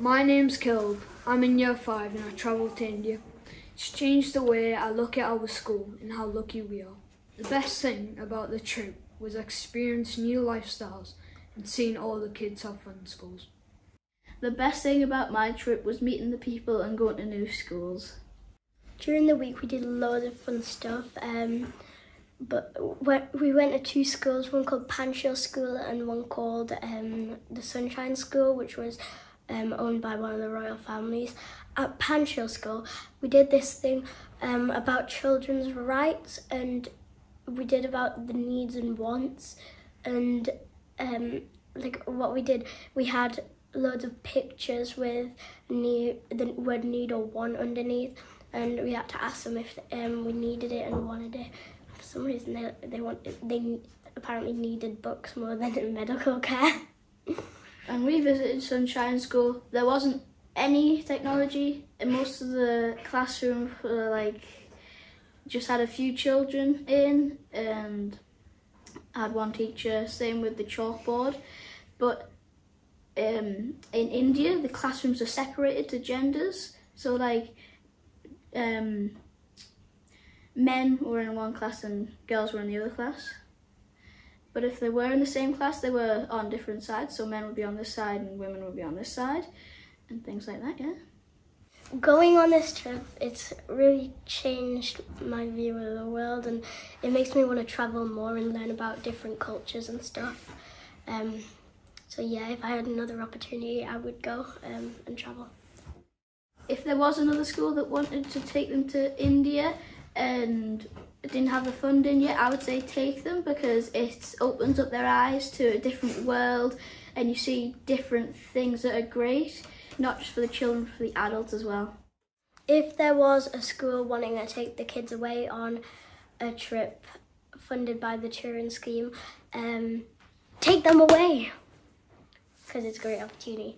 My name's Kaleb. I'm in year five and I travelled to India. It's changed the way I look at our school and how lucky we are. The best thing about the trip was experiencing new lifestyles and seeing all the kids have fun in schools. The best thing about my trip was meeting the people and going to new schools. During the week we did loads of fun stuff. Um, but we went to two schools, one called Panshil School and one called um, the Sunshine School, which was um, owned by one of the royal families. At Panshil School, we did this thing um, about children's rights and we did about the needs and wants and um, like what we did, we had loads of pictures with need, the word need or want underneath and we had to ask them if um, we needed it and wanted it. For some reason they, they, want, they apparently needed books more than medical care. and we visited Sunshine School. There wasn't any technology in most of the classrooms were like just had a few children in and had one teacher, same with the chalkboard. But um, in India, the classrooms are separated to genders. So like um, men were in one class and girls were in the other class. But if they were in the same class, they were on different sides. So men would be on this side and women would be on this side and things like that, yeah. Going on this trip, it's really changed my view of the world and it makes me want to travel more and learn about different cultures and stuff. Um, so yeah, if I had another opportunity, I would go um, and travel. If there was another school that wanted to take them to India and didn't have the funding yet, I would say take them because it opens up their eyes to a different world and you see different things that are great, not just for the children, for the adults as well. If there was a school wanting to take the kids away on a trip funded by the Turing scheme, um, take them away because it's a great opportunity.